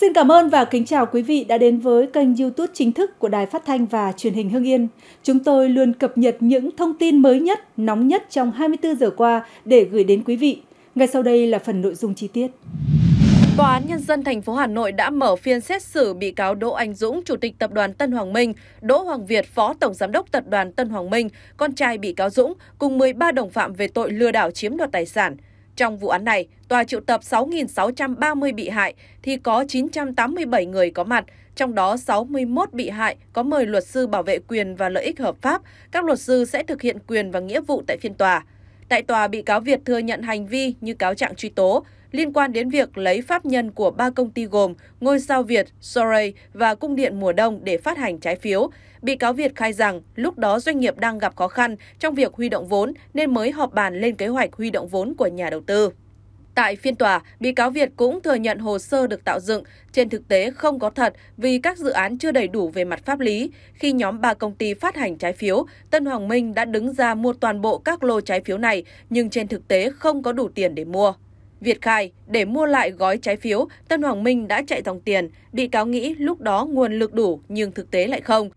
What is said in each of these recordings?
Xin cảm ơn và kính chào quý vị đã đến với kênh YouTube chính thức của Đài Phát thanh và Truyền hình Hưng Yên. Chúng tôi luôn cập nhật những thông tin mới nhất, nóng nhất trong 24 giờ qua để gửi đến quý vị. Ngay sau đây là phần nội dung chi tiết. Tòa án Nhân dân thành phố Hà Nội đã mở phiên xét xử bị cáo Đỗ Anh Dũng, Chủ tịch Tập đoàn Tân Hoàng Minh, Đỗ Hoàng Việt, Phó Tổng Giám đốc Tập đoàn Tân Hoàng Minh, con trai bị cáo Dũng, cùng 13 đồng phạm về tội lừa đảo chiếm đoạt tài sản. Trong vụ án này, tòa triệu tập 6.630 bị hại thì có 987 người có mặt, trong đó 61 bị hại có mời luật sư bảo vệ quyền và lợi ích hợp pháp. Các luật sư sẽ thực hiện quyền và nghĩa vụ tại phiên tòa. Tại tòa, bị cáo Việt thừa nhận hành vi như cáo trạng truy tố liên quan đến việc lấy pháp nhân của ba công ty gồm Ngôi sao Việt, Soray và Cung điện mùa đông để phát hành trái phiếu. Bị cáo Việt khai rằng lúc đó doanh nghiệp đang gặp khó khăn trong việc huy động vốn nên mới họp bàn lên kế hoạch huy động vốn của nhà đầu tư. Tại phiên tòa, bị cáo Việt cũng thừa nhận hồ sơ được tạo dựng trên thực tế không có thật vì các dự án chưa đầy đủ về mặt pháp lý. Khi nhóm ba công ty phát hành trái phiếu, Tân Hoàng Minh đã đứng ra mua toàn bộ các lô trái phiếu này nhưng trên thực tế không có đủ tiền để mua. Việt khai, để mua lại gói trái phiếu, Tân Hoàng Minh đã chạy dòng tiền. Bị cáo nghĩ lúc đó nguồn lực đủ nhưng thực tế lại không.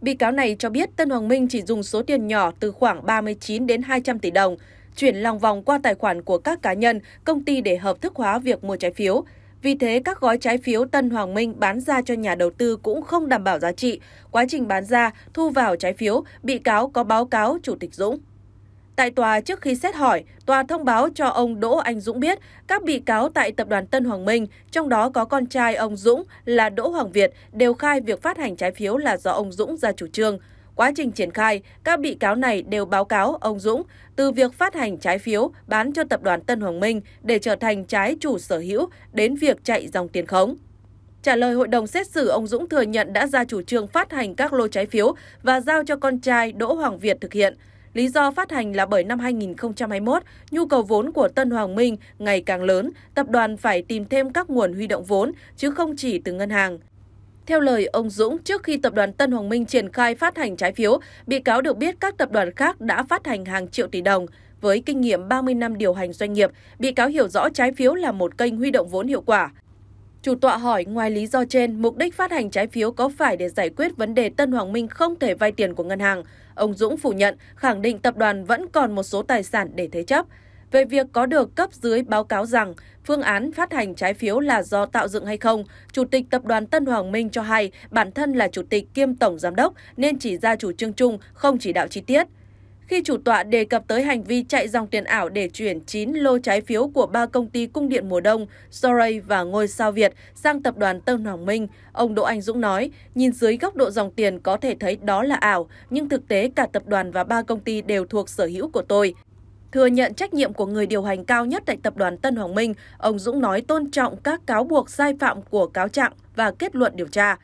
Bị cáo này cho biết Tân Hoàng Minh chỉ dùng số tiền nhỏ từ khoảng 39 đến 200 tỷ đồng, chuyển lòng vòng qua tài khoản của các cá nhân, công ty để hợp thức hóa việc mua trái phiếu. Vì thế, các gói trái phiếu Tân Hoàng Minh bán ra cho nhà đầu tư cũng không đảm bảo giá trị. Quá trình bán ra, thu vào trái phiếu, bị cáo có báo cáo Chủ tịch Dũng. Tại tòa trước khi xét hỏi, tòa thông báo cho ông Đỗ Anh Dũng biết các bị cáo tại tập đoàn Tân Hoàng Minh, trong đó có con trai ông Dũng là Đỗ Hoàng Việt, đều khai việc phát hành trái phiếu là do ông Dũng ra chủ trương. Quá trình triển khai, các bị cáo này đều báo cáo ông Dũng từ việc phát hành trái phiếu bán cho tập đoàn Tân Hoàng Minh để trở thành trái chủ sở hữu đến việc chạy dòng tiền khống. Trả lời hội đồng xét xử, ông Dũng thừa nhận đã ra chủ trương phát hành các lô trái phiếu và giao cho con trai Đỗ Hoàng Việt thực hiện. Lý do phát hành là bởi năm 2021, nhu cầu vốn của Tân Hoàng Minh ngày càng lớn, tập đoàn phải tìm thêm các nguồn huy động vốn, chứ không chỉ từ ngân hàng. Theo lời ông Dũng, trước khi tập đoàn Tân Hoàng Minh triển khai phát hành trái phiếu, bị cáo được biết các tập đoàn khác đã phát hành hàng triệu tỷ đồng. Với kinh nghiệm 30 năm điều hành doanh nghiệp, bị cáo hiểu rõ trái phiếu là một kênh huy động vốn hiệu quả. Chủ tọa hỏi ngoài lý do trên, mục đích phát hành trái phiếu có phải để giải quyết vấn đề Tân Hoàng Minh không thể vay tiền của ngân hàng? Ông Dũng phủ nhận, khẳng định tập đoàn vẫn còn một số tài sản để thế chấp. Về việc có được cấp dưới báo cáo rằng phương án phát hành trái phiếu là do tạo dựng hay không, Chủ tịch Tập đoàn Tân Hoàng Minh cho hay bản thân là Chủ tịch kiêm Tổng Giám đốc nên chỉ ra chủ trương chung, không chỉ đạo chi tiết. Khi chủ tọa đề cập tới hành vi chạy dòng tiền ảo để chuyển 9 lô trái phiếu của ba công ty cung điện mùa đông, Soray và Ngôi sao Việt sang tập đoàn Tân Hoàng Minh, ông Đỗ Anh Dũng nói, nhìn dưới góc độ dòng tiền có thể thấy đó là ảo, nhưng thực tế cả tập đoàn và ba công ty đều thuộc sở hữu của tôi. Thừa nhận trách nhiệm của người điều hành cao nhất tại tập đoàn Tân Hoàng Minh, ông Dũng nói tôn trọng các cáo buộc sai phạm của cáo trạng và kết luận điều tra.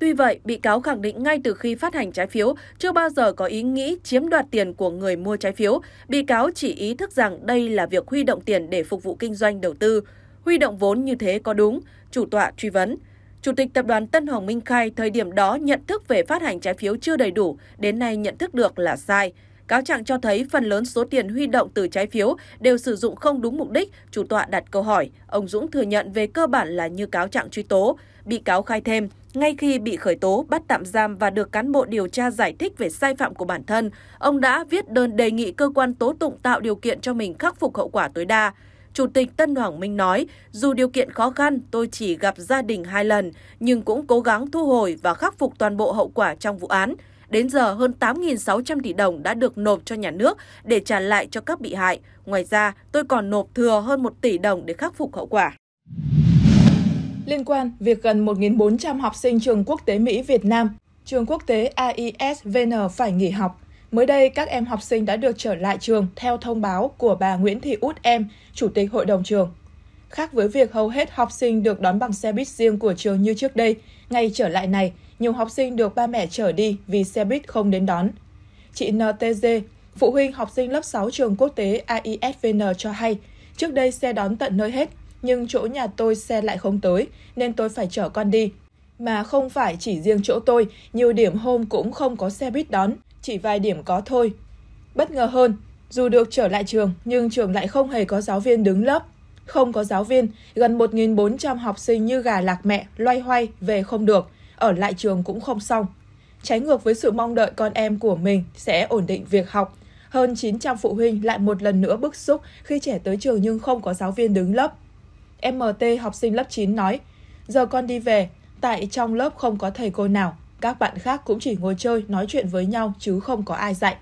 Tuy vậy, bị cáo khẳng định ngay từ khi phát hành trái phiếu, chưa bao giờ có ý nghĩ chiếm đoạt tiền của người mua trái phiếu. Bị cáo chỉ ý thức rằng đây là việc huy động tiền để phục vụ kinh doanh đầu tư. Huy động vốn như thế có đúng? Chủ tọa truy vấn. Chủ tịch tập đoàn Tân Hoàng Minh khai thời điểm đó nhận thức về phát hành trái phiếu chưa đầy đủ, đến nay nhận thức được là sai. Cáo trạng cho thấy phần lớn số tiền huy động từ trái phiếu đều sử dụng không đúng mục đích, chủ tọa đặt câu hỏi. Ông Dũng thừa nhận về cơ bản là như cáo trạng truy tố. Bị cáo khai thêm, ngay khi bị khởi tố, bắt tạm giam và được cán bộ điều tra giải thích về sai phạm của bản thân, ông đã viết đơn đề nghị cơ quan tố tụng tạo điều kiện cho mình khắc phục hậu quả tối đa. Chủ tịch Tân Hoàng Minh nói, dù điều kiện khó khăn, tôi chỉ gặp gia đình hai lần, nhưng cũng cố gắng thu hồi và khắc phục toàn bộ hậu quả trong vụ án. Đến giờ, hơn 8.600 tỷ đồng đã được nộp cho nhà nước để trả lại cho các bị hại. Ngoài ra, tôi còn nộp thừa hơn 1 tỷ đồng để khắc phục hậu quả. Liên quan việc gần 1.400 học sinh trường quốc tế Mỹ Việt Nam, trường quốc tế AISVN phải nghỉ học. Mới đây, các em học sinh đã được trở lại trường theo thông báo của bà Nguyễn Thị Út Em, Chủ tịch Hội đồng trường. Khác với việc hầu hết học sinh được đón bằng xe buýt riêng của trường như trước đây, ngày trở lại này, nhiều học sinh được ba mẹ chở đi vì xe buýt không đến đón. Chị NTG, phụ huynh học sinh lớp 6 trường quốc tế AISVN cho hay, trước đây xe đón tận nơi hết, nhưng chỗ nhà tôi xe lại không tới nên tôi phải chở con đi. Mà không phải chỉ riêng chỗ tôi, nhiều điểm hôm cũng không có xe buýt đón, chỉ vài điểm có thôi. Bất ngờ hơn, dù được trở lại trường nhưng trường lại không hề có giáo viên đứng lớp. không có giáo viên, gần 1.400 học sinh như gà lạc mẹ, loay hoay, về không được, ở lại trường cũng không xong. Trái ngược với sự mong đợi con em của mình sẽ ổn định việc học, hơn 900 phụ huynh lại một lần nữa bức xúc khi trẻ tới trường nhưng không có giáo viên đứng lớp. MT học sinh lớp 9 nói, giờ con đi về, tại trong lớp không có thầy cô nào, các bạn khác cũng chỉ ngồi chơi, nói chuyện với nhau chứ không có ai dạy.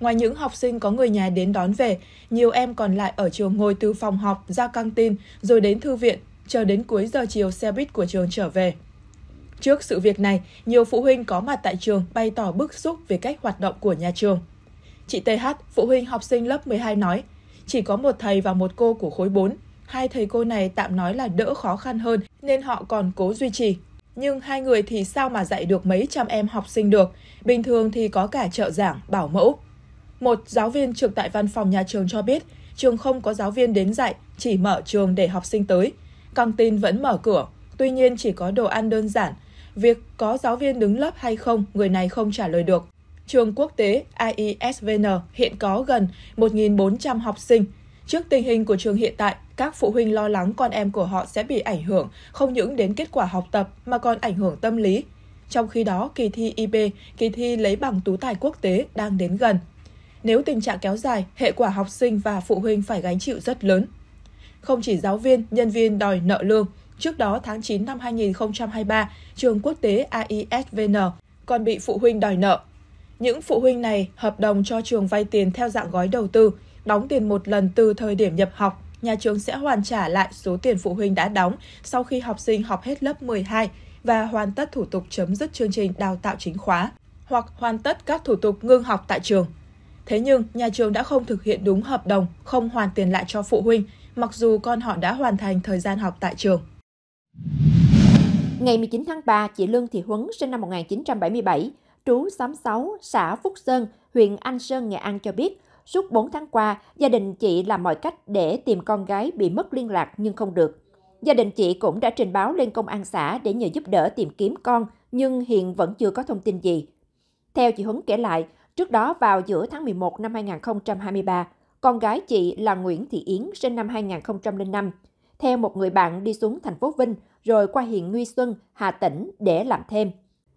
Ngoài những học sinh có người nhà đến đón về, nhiều em còn lại ở trường ngồi từ phòng học ra căng tin rồi đến thư viện, chờ đến cuối giờ chiều xe buýt của trường trở về. Trước sự việc này, nhiều phụ huynh có mặt tại trường bày tỏ bức xúc về cách hoạt động của nhà trường. Chị TH, phụ huynh học sinh lớp 12 nói, chỉ có một thầy và một cô của khối 4. Hai thầy cô này tạm nói là đỡ khó khăn hơn nên họ còn cố duy trì. Nhưng hai người thì sao mà dạy được mấy trăm em học sinh được, bình thường thì có cả trợ giảng, bảo mẫu. Một giáo viên trực tại văn phòng nhà trường cho biết, trường không có giáo viên đến dạy, chỉ mở trường để học sinh tới. Căng tin vẫn mở cửa, tuy nhiên chỉ có đồ ăn đơn giản. Việc có giáo viên đứng lớp hay không, người này không trả lời được. Trường quốc tế IESVN hiện có gần 1.400 học sinh. Trước tình hình của trường hiện tại, các phụ huynh lo lắng con em của họ sẽ bị ảnh hưởng không những đến kết quả học tập mà còn ảnh hưởng tâm lý. Trong khi đó, kỳ thi IB, kỳ thi lấy bằng tú tài quốc tế đang đến gần. Nếu tình trạng kéo dài, hệ quả học sinh và phụ huynh phải gánh chịu rất lớn. Không chỉ giáo viên, nhân viên đòi nợ lương, trước đó tháng 9 năm 2023, trường quốc tế AISVN còn bị phụ huynh đòi nợ. Những phụ huynh này hợp đồng cho trường vay tiền theo dạng gói đầu tư, đóng tiền một lần từ thời điểm nhập học, nhà trường sẽ hoàn trả lại số tiền phụ huynh đã đóng sau khi học sinh học hết lớp 12 và hoàn tất thủ tục chấm dứt chương trình đào tạo chính khóa hoặc hoàn tất các thủ tục ngưng học tại trường. Thế nhưng, nhà trường đã không thực hiện đúng hợp đồng, không hoàn tiền lại cho phụ huynh, mặc dù con họ đã hoàn thành thời gian học tại trường. Ngày 19 tháng 3, chị Lương Thị Huấn sinh năm 1977, trú xóm 6, xã Phúc Sơn, huyện Anh Sơn, Nghệ An cho biết, suốt 4 tháng qua, gia đình chị làm mọi cách để tìm con gái bị mất liên lạc nhưng không được. Gia đình chị cũng đã trình báo lên công an xã để nhờ giúp đỡ tìm kiếm con, nhưng hiện vẫn chưa có thông tin gì. Theo chị Huấn kể lại, Trước đó vào giữa tháng 11 năm 2023, con gái chị là Nguyễn Thị Yến sinh năm 2005, theo một người bạn đi xuống thành phố Vinh rồi qua huyện Nguy Xuân, Hà Tĩnh để làm thêm.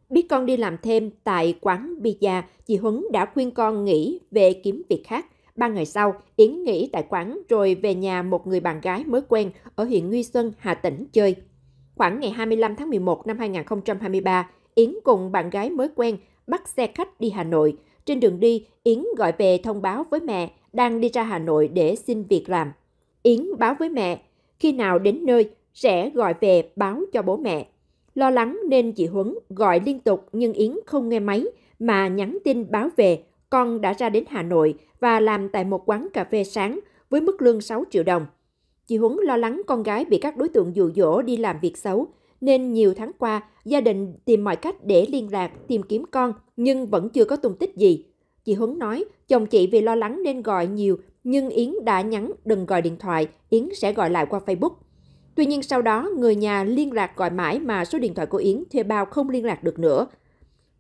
Biết con đi làm thêm tại quán Bia, chị Huấn đã khuyên con nghỉ về kiếm việc khác. Ba ngày sau, Yến nghỉ tại quán rồi về nhà một người bạn gái mới quen ở huyện Nguy Xuân, Hà Tĩnh chơi. Khoảng ngày 25 tháng 11 năm 2023, Yến cùng bạn gái mới quen bắt xe khách đi Hà Nội, trên đường đi, Yến gọi về thông báo với mẹ đang đi ra Hà Nội để xin việc làm. Yến báo với mẹ, khi nào đến nơi sẽ gọi về báo cho bố mẹ. Lo lắng nên chị Huấn gọi liên tục nhưng Yến không nghe máy mà nhắn tin báo về con đã ra đến Hà Nội và làm tại một quán cà phê sáng với mức lương 6 triệu đồng. Chị Huấn lo lắng con gái bị các đối tượng dụ dỗ đi làm việc xấu, nên nhiều tháng qua gia đình tìm mọi cách để liên lạc, tìm kiếm con nhưng vẫn chưa có tung tích gì. Chị Huấn nói, chồng chị vì lo lắng nên gọi nhiều, nhưng Yến đã nhắn đừng gọi điện thoại, Yến sẽ gọi lại qua Facebook. Tuy nhiên sau đó, người nhà liên lạc gọi mãi mà số điện thoại của Yến thuê bao không liên lạc được nữa.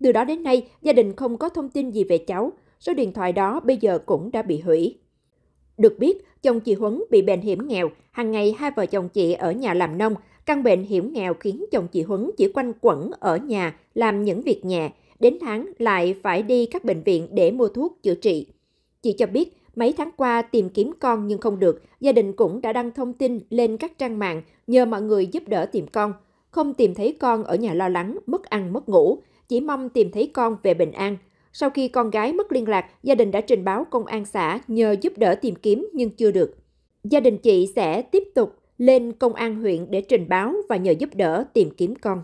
Từ đó đến nay, gia đình không có thông tin gì về cháu, số điện thoại đó bây giờ cũng đã bị hủy. Được biết, chồng chị Huấn bị bệnh hiểm nghèo, hàng ngày hai vợ chồng chị ở nhà làm nông, căn bệnh hiểm nghèo khiến chồng chị Huấn chỉ quanh quẩn ở nhà làm những việc nhẹ, đến tháng lại phải đi các bệnh viện để mua thuốc chữa trị. Chị cho biết, mấy tháng qua tìm kiếm con nhưng không được, gia đình cũng đã đăng thông tin lên các trang mạng nhờ mọi người giúp đỡ tìm con. Không tìm thấy con ở nhà lo lắng, mất ăn mất ngủ, chỉ mong tìm thấy con về bình an. Sau khi con gái mất liên lạc, gia đình đã trình báo công an xã nhờ giúp đỡ tìm kiếm nhưng chưa được. Gia đình chị sẽ tiếp tục lên công an huyện để trình báo và nhờ giúp đỡ tìm kiếm con.